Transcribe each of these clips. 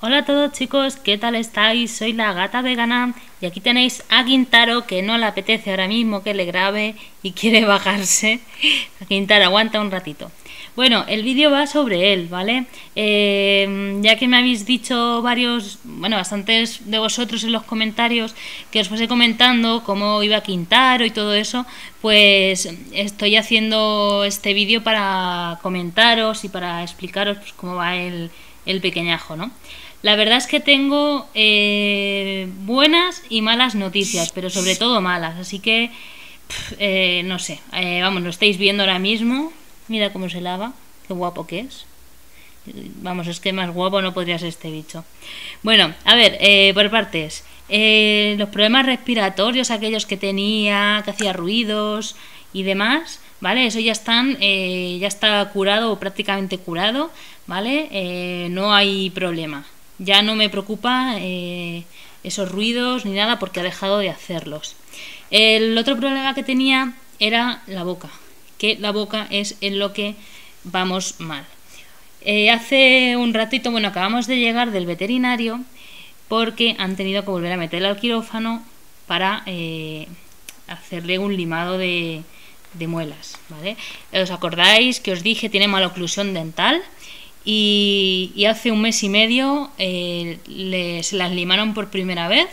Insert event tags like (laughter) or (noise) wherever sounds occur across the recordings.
Hola a todos chicos, ¿qué tal estáis? Soy la gata vegana y aquí tenéis a Quintaro que no le apetece ahora mismo que le grabe y quiere bajarse. (laughs) A Quintaro, aguanta un ratito. Bueno, el vídeo va sobre él, ¿vale? Eh, ya que me habéis dicho varios, bueno, bastantes de vosotros en los comentarios que os fuese comentando cómo iba Quintaro y todo eso, pues estoy haciendo este vídeo para comentaros y para explicaros pues, cómo va el, el pequeñajo, ¿no? La verdad es que tengo eh, buenas y malas noticias, pero sobre todo malas, así que eh, no sé, vamos, lo estáis viendo ahora mismo, Mira cómo se lava, qué guapo que es. Vamos, es que más guapo no podría ser este bicho. Bueno, a ver, eh, por partes. Eh, los problemas respiratorios, aquellos que tenía, que hacía ruidos y demás, ¿vale? Eso ya están, eh, ya está curado o prácticamente curado, ¿vale? no hay problema. Ya no me preocupa esos ruidos ni nada porque ha dejado de hacerlos. El otro problema que tenía era la boca que la boca es en lo que vamos mal. Eh, hace un ratito, bueno, acabamos de llegar del veterinario porque han tenido que volver a meterle al quirófano para eh, hacerle un limado de, muelas. ¿Os acordáis que os dije tiene maloclusión dental? Y, hace un mes y medio eh, se las limaron por primera vez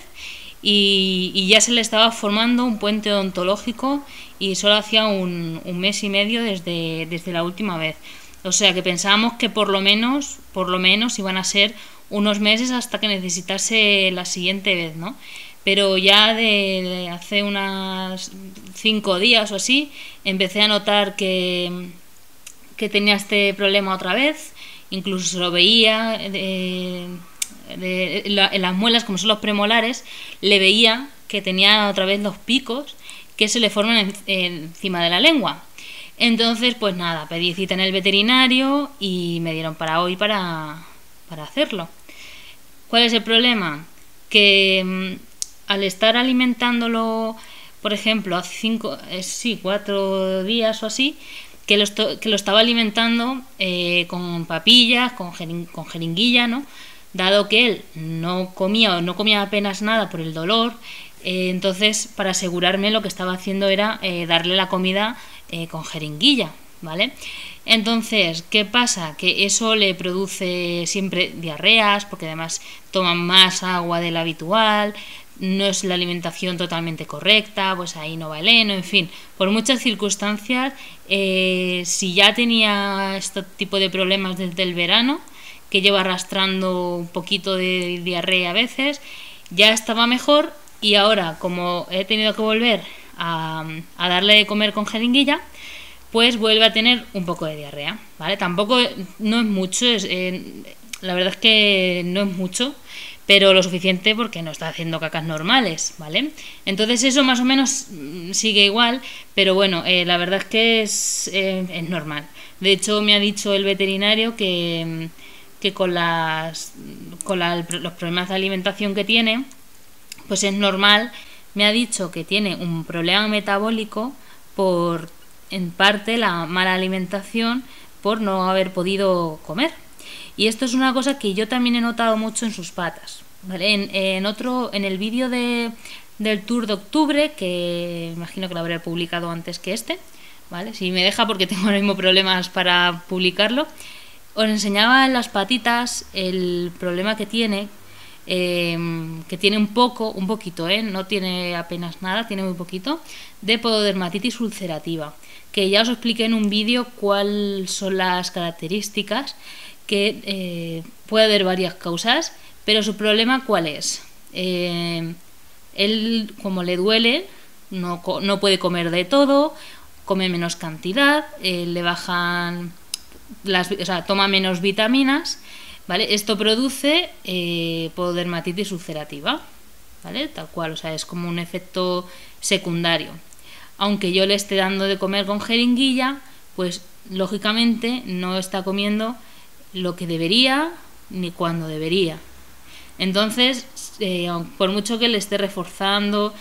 y, ya se le estaba formando un puente odontológico y solo hacía un, mes y medio desde, desde la última vez. O sea que pensábamos que por lo menos, por lo menos iban a ser unos meses hasta que necesitase la siguiente vez, ¿no? Pero ya de, hace unas cinco días o así empecé a notar que, que tenía este problema otra vez, incluso se lo veía. Eh, en las muelas, como son los premolares, le veía que tenía otra vez los picos que se le forman encima de la lengua. Entonces, pues nada, pedí cita en el veterinario y me dieron para hoy para, para hacerlo. ¿Cuál es el problema? Que mm, al estar alimentándolo, por ejemplo, hace cinco, eh, sí, cuatro días o así, que lo, que lo estaba alimentando eh, con papillas, con, con jeringuilla, ¿no? Dado que él no comía o no comía apenas nada por el dolor, eh, entonces para asegurarme lo que estaba haciendo era eh, darle la comida eh, con jeringuilla, ¿vale? Entonces, ¿qué pasa? Que eso le produce siempre diarreas, porque además toman más agua de habitual, no es la alimentación totalmente correcta, pues ahí no va el heno, en fin, por muchas circunstancias, si ya tenía este tipo de problemas desde el verano, que lleva arrastrando un poquito de diarrea a veces, ya estaba mejor y ahora como he tenido que volver a, darle de comer con jeringuilla, pues vuelve a tener un poco de diarrea, ¿vale? Tampoco no es mucho, es, eh, la verdad es que no es mucho, pero lo suficiente porque no está haciendo cacas normales, ¿vale? Entonces eso más o menos mm, sigue igual, pero bueno, eh, la verdad es que es, eh, es normal. De hecho, me ha dicho el veterinario que mm, que con, las, con los problemas de alimentación que tiene, pues es normal. Me ha dicho que tiene un problema metabólico por, en parte, la mala alimentación por no haber podido comer. Y esto es una cosa que yo también he notado mucho en sus patas. En, otro, en el vídeo de, del tour de octubre, que imagino que lo habré publicado antes que este, ¿vale? Si me deja porque (laughs) tengo ahora mismo problemas para publicarlo. Os enseñaba en las patitas el problema que tiene, em, que tiene un poco, un poquito, ¿eh? no tiene apenas nada, tiene muy poquito, de pododermatitis ulcerativa, que ya os expliqué en un vídeo cuáles son las características, que eh, puede haber varias causas, pero su problema cuál es. Em, él, como le duele, no, no, puede comer de todo, come menos cantidad, eh, le bajan las, o sea, toma menos vitaminas, ¿vale? Esto produce eh, pododermatitis ulcerativa, ¿vale? Tal cual, o sea, es como un efecto secundario. Aunque yo le esté dando de comer con jeringuilla, pues lógicamente no está comiendo lo que debería ni cuando debería. Entonces, eh, por mucho que le esté reforzando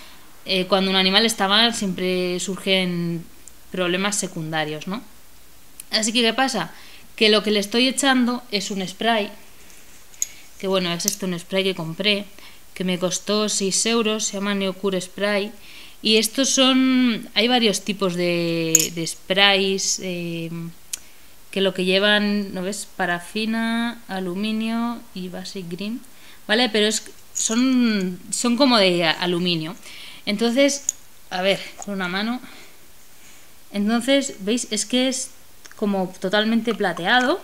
eh, cuando un animal está mal siempre surgen problemas secundarios, ¿no? Así que, ¿qué pasa? Que lo que le estoy echando es un spray, que bueno, es este un spray que compré, que me costó 6 euros, se llama Neocure Spray, y estos son, hay varios tipos de, de sprays, eh, que lo que llevan, ¿no ves? Parafina, aluminio y basic green, ¿vale? Pero es, son, son como de aluminio. Entonces, a ver, con una mano. Entonces, ¿veis? Es que es como totalmente plateado.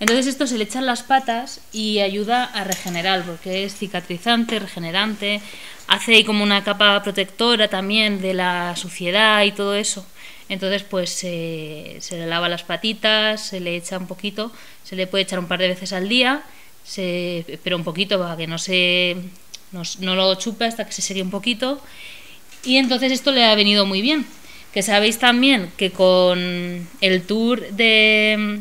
Entonces esto se le echan las patas y ayuda a regenerar, porque es cicatrizante, regenerante, hace como una capa protectora también de la suciedad y todo eso. Entonces pues se le lava las patitas, se le echa un poquito, se le puede echar un par de veces al día, se, pero un poquito para que no se no, no lo chupe hasta que se seque un poquito. Y entonces esto le ha venido muy bien. Que sabéis también que con el tour de,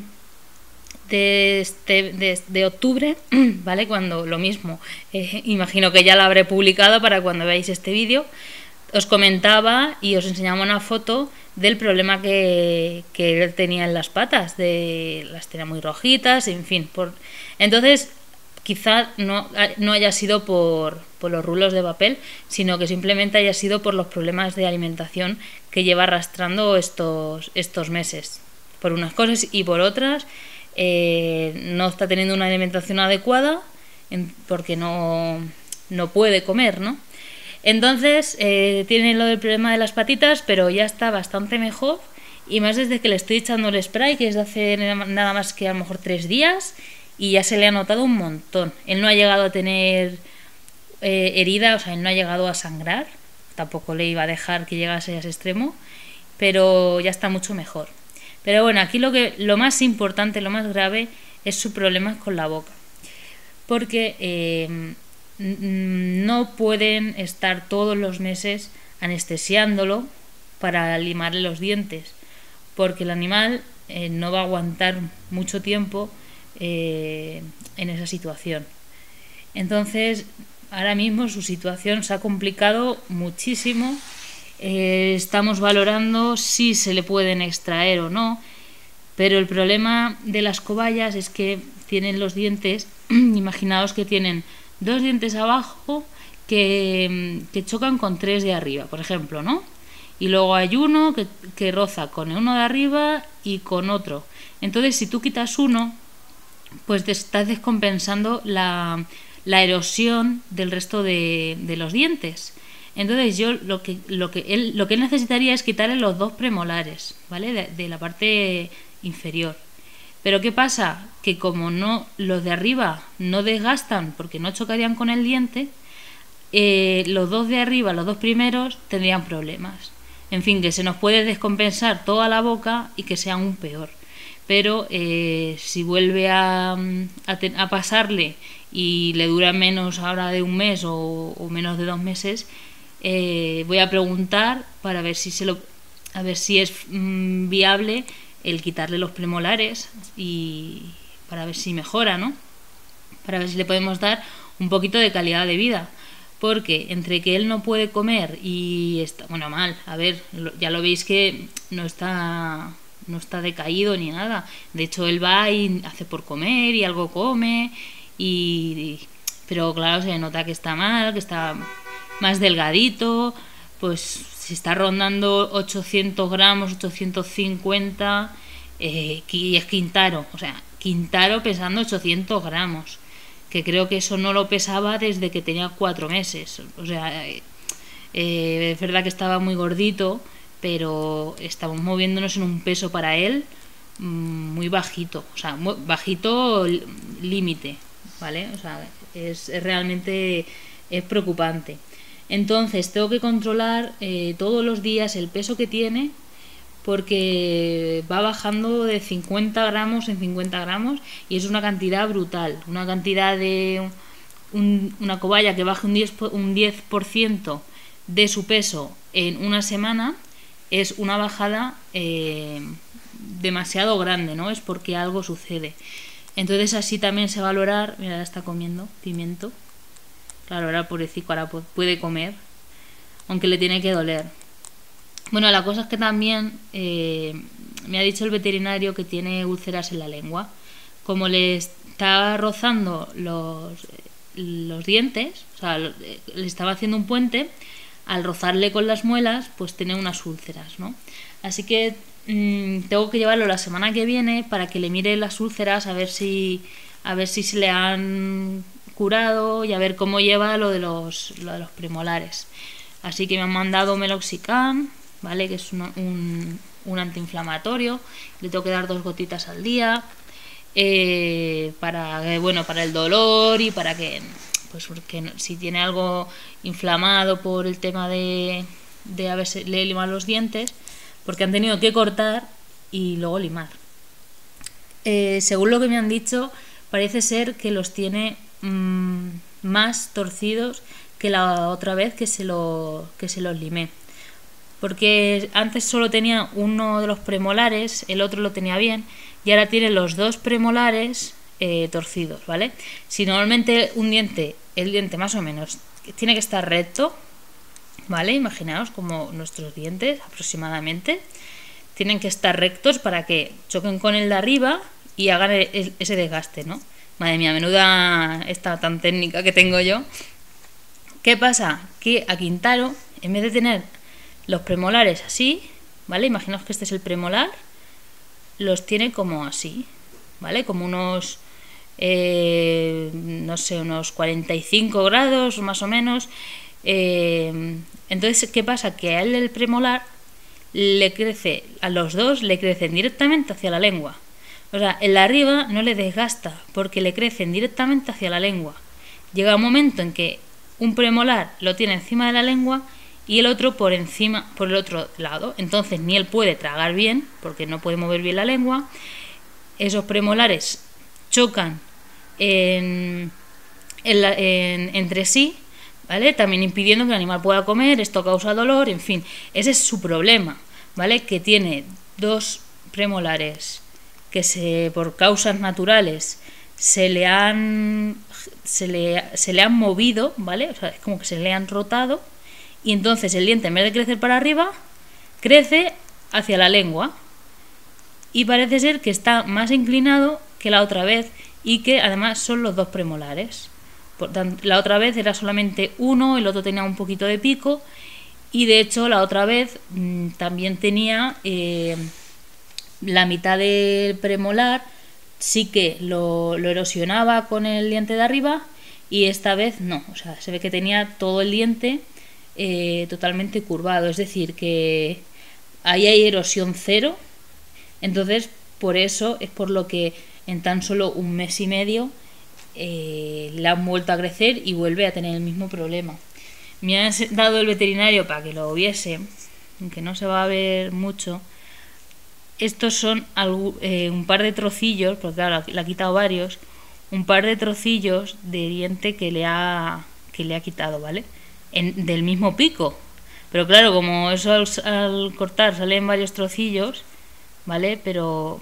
de, este, de, octubre, (clears throat) ¿vale? Cuando lo mismo, eh, imagino que ya lo habré publicado para cuando veáis este vídeo, os comentaba y os enseñaba una foto del problema que, que, él tenía en las patas, de las tenía muy rojitas, en fin. Por... Entonces, quizá no, no haya sido por, por, los rulos de papel, sino que simplemente haya sido por los problemas de alimentación que lleva arrastrando estos, estos meses. Por unas cosas y por otras, eh, no está teniendo una alimentación adecuada porque no, no puede comer, ¿no? Entonces, eh, tiene lo del problema de las patitas, pero ya está bastante mejor. Y más desde que le estoy echando el spray, que es de hace nada más que a lo mejor tres días, y ya se le ha notado un montón. Él no ha llegado a tener eh, herida, o sea, él no ha llegado a sangrar. Tampoco le iba a dejar que llegase a ese extremo, pero ya está mucho mejor. Pero bueno, aquí lo, que, lo más importante, lo más grave, es su problema con la boca. Porque eh, no pueden estar todos los meses anestesiándolo para limarle los dientes, porque el animal eh, no va a aguantar mucho tiempo eh, en esa situación. Entonces, ahora mismo su situación se ha complicado muchísimo. Eh, estamos valorando si se le pueden extraer o no, pero el problema de las cobayas es que tienen los dientes, (clears throat) imaginaos que tienen dos dientes abajo que, chocan con tres de arriba, por ejemplo, ¿no? Y luego hay uno que, que roza con uno de arriba y con otro. Entonces, si tú quitas uno, pues estás descompensando la, erosión del resto de, los dientes. Entonces yo lo que, lo que, él, lo que él necesitaría es quitarle los dos premolares, ¿vale? De, la parte inferior. Pero ¿qué pasa? Que como no los de arriba no desgastan porque no chocarían con el diente, eh, los dos de arriba, los dos primeros, tendrían problemas. En fin, que se nos puede descompensar toda la boca y que sea aún peor pero eh, si vuelve a, a, pasarle y le dura menos ahora de un mes o, menos de dos meses, eh, voy a preguntar para ver si se lo a ver si es mm, viable el quitarle los premolares y para ver si mejora, ¿no? Para ver si le podemos dar un poquito de calidad de vida. Porque entre que él no puede comer y está, bueno, mal, a ver, ya lo veis que no está no está decaído ni nada. De hecho, él va y hace por comer y algo come, y, pero claro, se nota que está mal, que está más delgadito, pues si está rondando 800 gramos, 850, eh, y es Quintaro, o sea, Quintaro pesando 800 gramos, que creo que eso no lo pesaba desde que tenía cuatro meses, o sea, eh, es verdad que estaba muy gordito, pero estamos moviéndonos en un peso para él mm, muy bajito, o sea, bajito límite, ¿vale? O sea, es, realmente es preocupante. Entonces, tengo que controlar eh, todos los días el peso que tiene porque va bajando de 50 gramos en 50 gramos y es una cantidad brutal, una cantidad de una cobaya que baje un 10%, un 10 de su peso en una semana es una bajada eh, demasiado grande, ¿no? Es porque algo sucede. Entonces así también se va a valorar, mira, está comiendo pimiento. Claro, ahora pobrecito, ahora puede comer. aunque le tiene que doler. Bueno, la cosa es que también eh, me ha dicho el veterinario que tiene úlceras en la lengua. Como le está rozando los, los dientes, o sea, le estaba haciendo un puente, al rozarle con las muelas, pues tiene unas úlceras, ¿no? Así que mm, tengo que llevarlo la semana que viene para que le mire las úlceras a ver si a ver si se le han curado y a ver cómo lleva lo de los, lo de los premolares. Así que me han mandado meloxicam, ¿vale? Que es un, un, antiinflamatorio. Le tengo que dar dos gotitas al día. Eh, para bueno para el dolor y para que pues porque si tiene algo inflamado por el tema de, de haberse limar los dientes porque han tenido que cortar y luego limar eh, según lo que me han dicho parece ser que los tiene mm, más torcidos que la otra vez que se, lo, que se los limé. Porque antes solo tenía uno de los premolares, el otro lo tenía bien, y ahora tiene los dos premolares eh, torcidos, ¿vale? Si normalmente un diente, el diente más o menos, tiene que estar recto, ¿vale? Imaginaos como nuestros dientes aproximadamente, tienen que estar rectos para que choquen con el de arriba y hagan ese desgaste, ¿no? Madre mía, menuda esta tan técnica que tengo yo. ¿Qué pasa? Que a Quintaro, en vez de tener los premolares así, ¿vale? Imaginaos que este es el premolar, los tiene como así, ¿vale? Como unos, eh, no sé, unos 45 grados más o menos. Eh, entonces, ¿qué pasa? Que a él el premolar le crece, a los dos le crecen directamente hacia la lengua. O sea, el de arriba no le desgasta porque le crecen directamente hacia la lengua. Llega un momento en que un premolar lo tiene encima de la lengua y el otro por encima, por el otro lado. Entonces ni él puede tragar bien, porque no puede mover bien la lengua. Esos premolares chocan en, entre sí, ¿vale? También impidiendo que el animal pueda comer, esto causa dolor, en fin, ese es su problema, ¿vale? Que tiene dos premolares que se, por causas naturales se le han se le, se le han movido, ¿vale? O sea, es como que se le han rotado y entonces el diente en vez de crecer para arriba, crece hacia la lengua y parece ser que está más inclinado que la otra vez y que además son los dos premolares. la otra vez era solamente uno, el otro tenía un poquito de pico y de hecho la otra vez mm, también tenía eh, la mitad del premolar sí que lo, erosionaba con el diente de arriba y esta vez no. O sea, se ve que tenía todo el diente eh, totalmente curvado. Es decir, que ahí hay erosión cero. Entonces, por eso es por lo que en tan solo un mes y medio eh, le han vuelto a crecer y vuelve a tener el mismo problema. Me ha dado el veterinario para que lo viese, aunque no se va a ver mucho, estos son eh, un par de trocillos, porque claro, le ha quitado varios, un par de trocillos de diente que le ha, que le ha quitado, ¿vale? En, del mismo pico. Pero claro, como eso al, cortar salen varios trocillos, ¿vale? Pero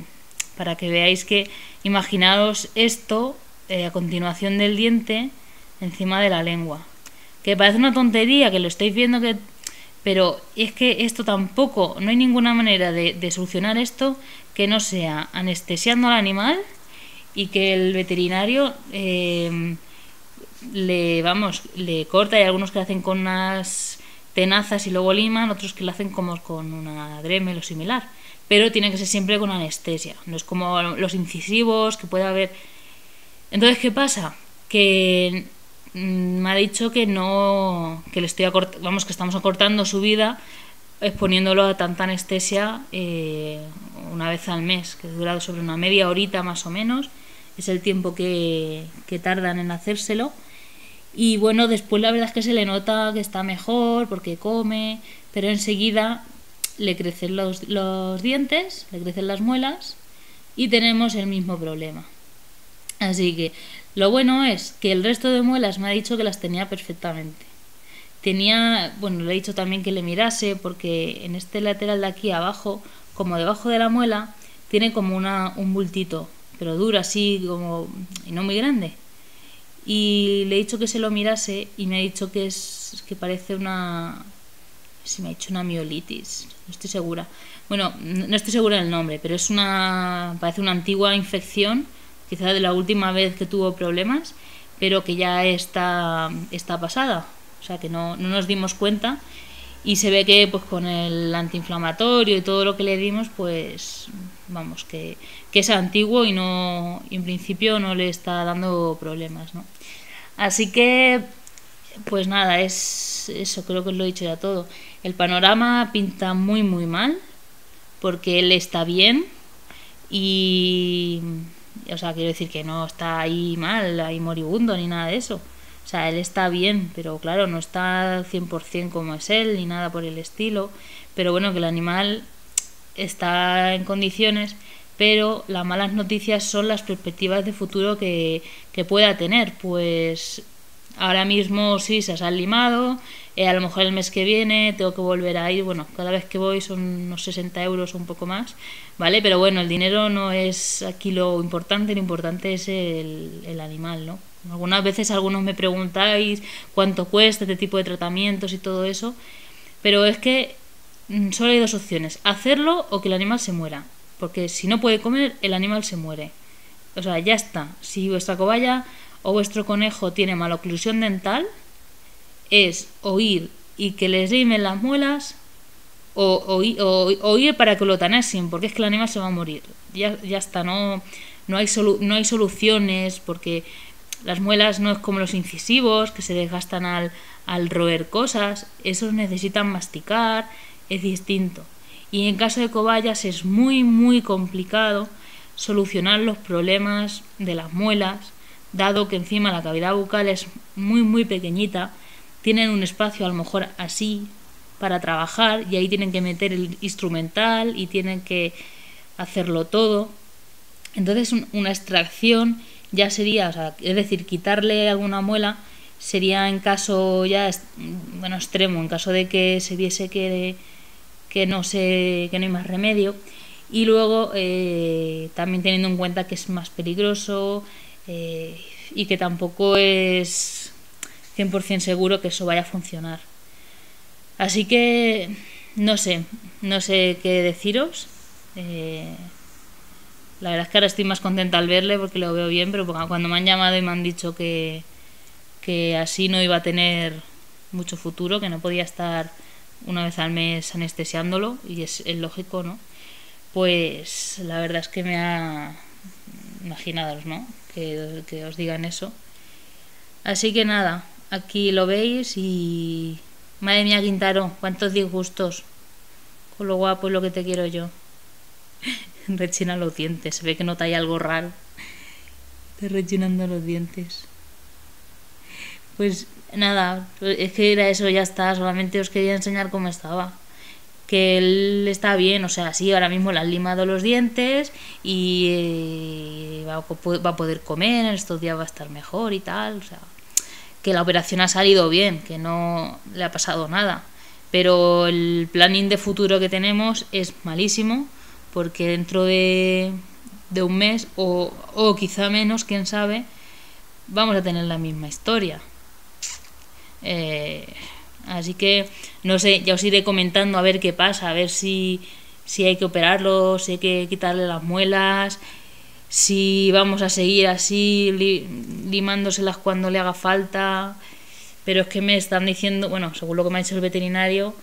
para que veáis que, imaginaos esto eh, a continuación del diente encima de la lengua. Que parece una tontería, que lo estáis viendo que pero es que esto tampoco, no hay ninguna manera de, solucionar esto que no sea anestesiando al animal y que el veterinario eh, le, vamos, le corta. Hay algunos que lo hacen con unas tenazas y luego liman, otros que lo hacen como con una dremel o similar. Pero tiene que ser siempre con anestesia. No es como los incisivos que puede haber. Entonces, ¿qué pasa? Que me ha dicho que no que le estoy vamos que estamos acortando su vida exponiéndolo a tanta anestesia eh, una vez al mes que dura sobre una media horita más o menos es el tiempo que, que tardan en hacérselo y bueno después la verdad es que se le nota que está mejor porque come pero enseguida le crecen los, los dientes le crecen las muelas y tenemos el mismo problema así que lo bueno es que el resto de muelas me ha dicho que las tenía perfectamente. Tenía, bueno, le he dicho también que le mirase porque en este lateral de aquí abajo, como debajo de la muela, tiene como una, un bultito, pero duro así como y no muy grande. Y le he dicho que se lo mirase y me ha dicho que es que parece una si me ha hecho una miolitis, no estoy segura. Bueno, no estoy segura del nombre, pero es una, parece una antigua infección, quizá de la última vez que tuvo problemas, pero que ya está, está pasada, o sea que no, no nos dimos cuenta y se ve que pues con el antiinflamatorio y todo lo que le dimos pues vamos que, que es antiguo y no en principio no le está dando problemas ¿no? así que pues nada es eso creo que os lo he dicho ya todo el panorama pinta muy muy mal porque él está bien y o sea quiero decir que no está ahí mal ahí moribundo ni nada de eso o sea, él está bien, pero claro, no está 100% como es él, ni nada por el estilo. Pero bueno, que el animal está en condiciones, pero las malas noticias son las perspectivas de futuro que, que pueda tener. Pues ahora mismo sí se ha limado, eh, a lo mejor el mes que viene tengo que volver a ir, bueno, cada vez que voy son unos 60 euros o un poco más, ¿vale? Pero bueno, el dinero no es aquí lo importante, lo importante es el, el animal, ¿no? Algunas veces algunos me preguntáis cuánto cuesta este tipo de tratamientos y todo eso, pero es que mm, solo hay dos opciones, hacerlo o que el animal se muera, porque si no puede comer, el animal se muere. O sea, ya está. Si vuestra cobaya o vuestro conejo tiene maloclusión dental, es oír y que les limen las muelas o, oír para que lo tanasien, porque es que el animal se va a morir. Ya, ya está, no, no, hay no hay soluciones, porque las muelas no es como los incisivos que se desgastan al, al roer cosas, esos necesitan masticar, es distinto. Y en caso de cobayas es muy muy complicado solucionar los problemas de las muelas, dado que encima la cavidad bucal es muy muy pequeñita, tienen un espacio a lo mejor así para trabajar y ahí tienen que meter el instrumental y tienen que hacerlo todo. Entonces una extracción ya sería, es decir, quitarle alguna muela sería en caso ya bueno extremo, en caso de que se viese que, que no se, que no hay más remedio y luego eh, también teniendo en cuenta que es más peligroso eh, y que tampoco es 100% seguro que eso vaya a funcionar. Así que no sé, no sé qué deciros. Eh, la verdad es que ahora estoy más contenta al verle porque lo veo bien, pero cuando me han llamado y me han dicho que, que así no iba a tener mucho futuro, que no podía estar una vez al mes anestesiándolo, y es, lógico, ¿no? Pues la verdad es que me ha... Imaginados, ¿no? Que, que os digan eso. Así que nada, aquí lo veis y... Madre mía, Quintaro, cuántos disgustos. Con lo guapo es lo que te quiero yo. (laughs) rechina los dientes. Se ve que nota ahí algo raro. Está rechinando los dientes. Pues nada, es que era eso, ya está. Solamente os quería enseñar cómo estaba. Que él está bien, o sea, sí, ahora mismo le han limado los dientes y eh, va, a poder comer, en estos días va a estar mejor y tal. O sea, que la operación ha salido bien, que no le ha pasado nada. Pero el planning de futuro que tenemos es malísimo porque dentro de, un mes o, o quizá menos, quién sabe, vamos a tener la misma historia. Eh, así que, no sé, ya os iré comentando a ver qué pasa, a ver si, si hay que operarlo, si hay que quitarle las muelas, si vamos a seguir así limándoselas cuando le haga falta. Pero es que me están diciendo, bueno, según lo que me ha dicho el veterinario,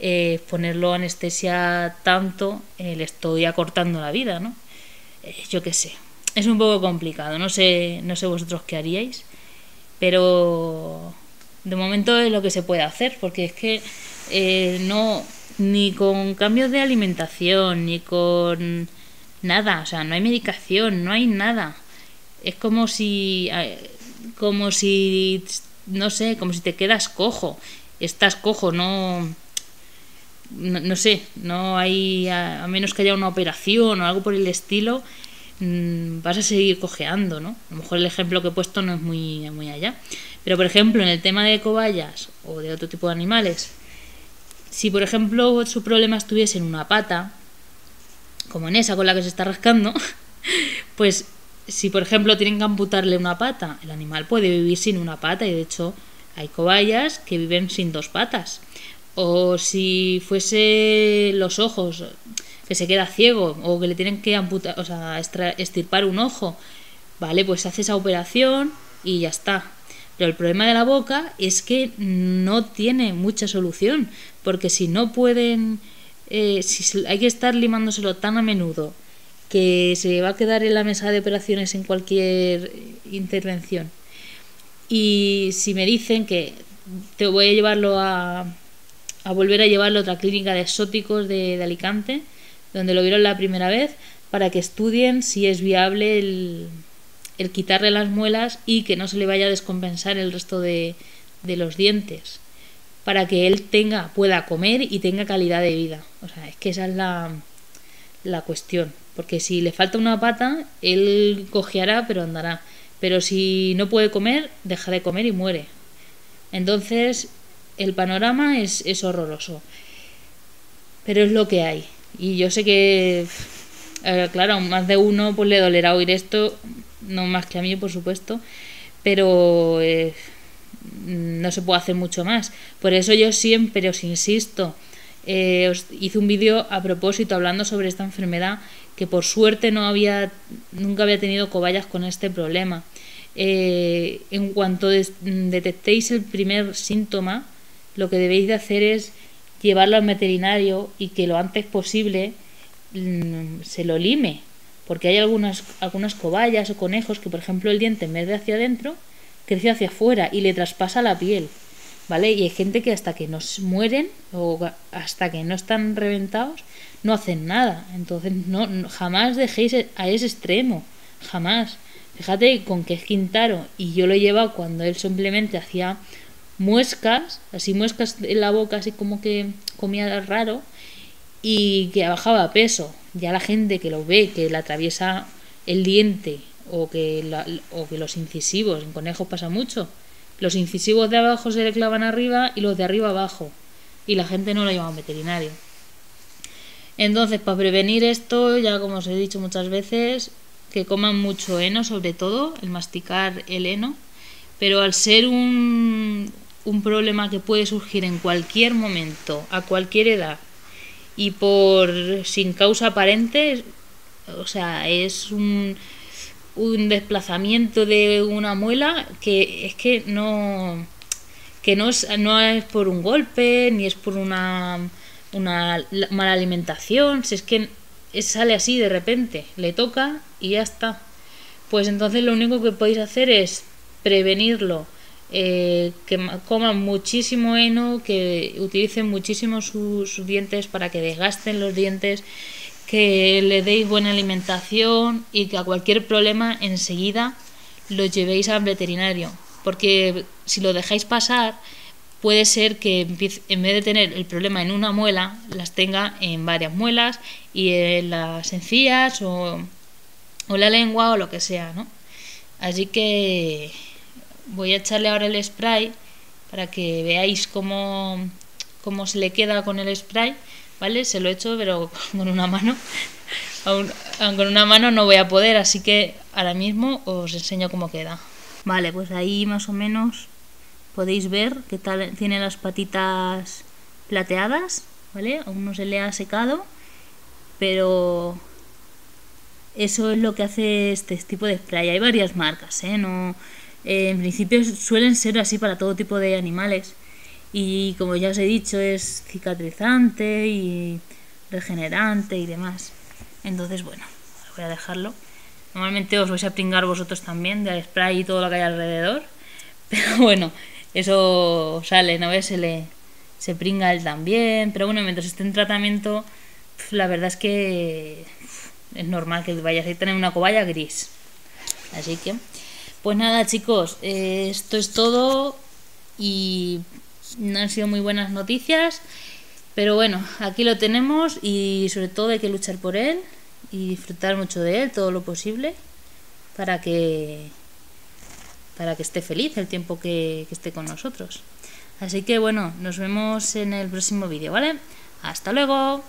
eh, ponerlo anestesia tanto, eh, le estoy acortando la vida, ¿no? Eh, yo qué sé. Es un poco complicado, no sé, no sé vosotros qué haríais, pero de momento es lo que se puede hacer, porque es que no, ni con cambios de alimentación, ni con nada, o sea, no hay medicación, no hay nada. Es como si, como si, no sé, como si te quedas cojo. Estás cojo, no, no, sé, no hay, a, menos que haya una operación o algo por el estilo, mm, vas a seguir cojeando, ¿no? A lo mejor el ejemplo que he puesto no es muy, muy allá. Pero, por ejemplo, en el tema de cobayas o de otro tipo de animales, si, por ejemplo, su problema estuviese en una pata, como en esa con la que se está rascando, (laughs) pues si, por ejemplo, tienen que amputarle una pata, el animal puede vivir sin una pata y, de hecho, hay cobayas que viven sin dos patas O si fuese los ojos, que se queda ciego, o que le tienen que amputar, o sea, estirpar un ojo, vale, pues hace esa operación y ya está. Pero el problema de la boca es que no tiene mucha solución, porque si no pueden, eh, si hay que estar limándoselo tan a menudo que se va a quedar en la mesa de operaciones en cualquier intervención. Y si me dicen que te voy a llevarlo a, a volver a llevarlo a otra clínica de exóticos de, de Alicante, donde lo vieron la primera vez, para que estudien si es viable el, el quitarle las muelas y que no se le vaya a descompensar el resto de, de los dientes para que él tenga, pueda comer y tenga calidad de vida. O sea, es que esa es la, la cuestión. Porque si le falta una pata, él cojeará, pero andará. Pero si no puede comer, deja de comer y muere. Entonces, el panorama es, es horroroso. Pero es lo que hay. Y yo sé que, eh, claro, más de uno pues le dolerá oír esto no más que a mí, por supuesto, pero eh, no se puede hacer mucho más. Por eso yo siempre os insisto, eh, os hice un vídeo a propósito hablando sobre esta enfermedad que por suerte no había nunca había tenido cobayas con este problema. Eh, en cuanto detectéis el primer síntoma, lo que debéis de hacer es llevarlo al veterinario y que lo antes posible mm, se lo lime, porque hay algunas, algunas cobayas o conejos que, por ejemplo, el diente en vez de hacia adentro, crece hacia afuera y le traspasa la piel. ¿Vale? Y hay gente que hasta que no mueren o hasta que no están reventados no hacen nada. Entonces, no, jamás dejéis a ese extremo. Jamás. Fíjate con que es Quintaro y yo lo llevaba cuando él simplemente hacía muescas, así muescas en la boca, así como que comía raro y que bajaba peso ya la gente que lo ve, que le atraviesa el diente o que, o que los incisivos, en conejos pasa mucho, los incisivos de abajo se le clavan arriba y los de arriba abajo. Y la gente no lo lleva a un veterinario. Entonces, para prevenir esto, ya como os he dicho muchas veces, que coman mucho heno, sobre todo, el masticar el heno. Pero al ser un, un problema que puede surgir en cualquier momento, a cualquier edad, y por sin causa aparente, o sea, es un, un desplazamiento de una muela que es que no que no es, no es por un golpe ni es por una, una mala alimentación, si es que sale así de repente, le toca y ya está. Pues entonces lo único que podéis hacer es prevenirlo eh, que coman muchísimo heno, que utilicen muchísimo sus, dientes para que desgasten los dientes, que le deis buena alimentación y que a cualquier problema enseguida lo llevéis al veterinario. Porque si lo dejáis pasar, puede ser que en vez de tener el problema en una muela, las tenga en varias muelas y en las encías o, o la lengua o lo que sea, ¿no? Así que voy a echarle ahora el spray para que veáis cómo, cómo se le queda con el spray, ¿vale? Se lo he hecho, pero (laughs) con una mano. (laughs) con una mano no voy a poder, así que ahora mismo os enseño cómo queda. Vale, pues ahí más o menos podéis ver que tal tiene las patitas plateadas, ¿vale? Aún no se le ha secado, pero eso es lo que hace este tipo de spray. Hay varias marcas, ¿eh? No, en principio suelen ser así para todo tipo de animales y como ya os he dicho es cicatrizante y regenerante y demás. Entonces bueno, voy a dejarlo. Normalmente os vais a pringar vosotros también de spray y todo lo que hay alrededor. (laughs) Pero bueno, eso sale, ¿no ves? Se, le, se pringa él también. Pero bueno, mientras esté en tratamiento, la verdad es que es normal que vayas a tener una cobaya gris. Así que pues nada chicos, eh, esto es todo y no han sido muy buenas noticias, pero bueno, aquí lo tenemos y sobre todo hay que luchar por él y disfrutar mucho de él, todo lo posible, para que para que esté feliz el tiempo que, que esté con nosotros. Así que bueno, nos vemos en el próximo vídeo, ¿vale? Hasta luego.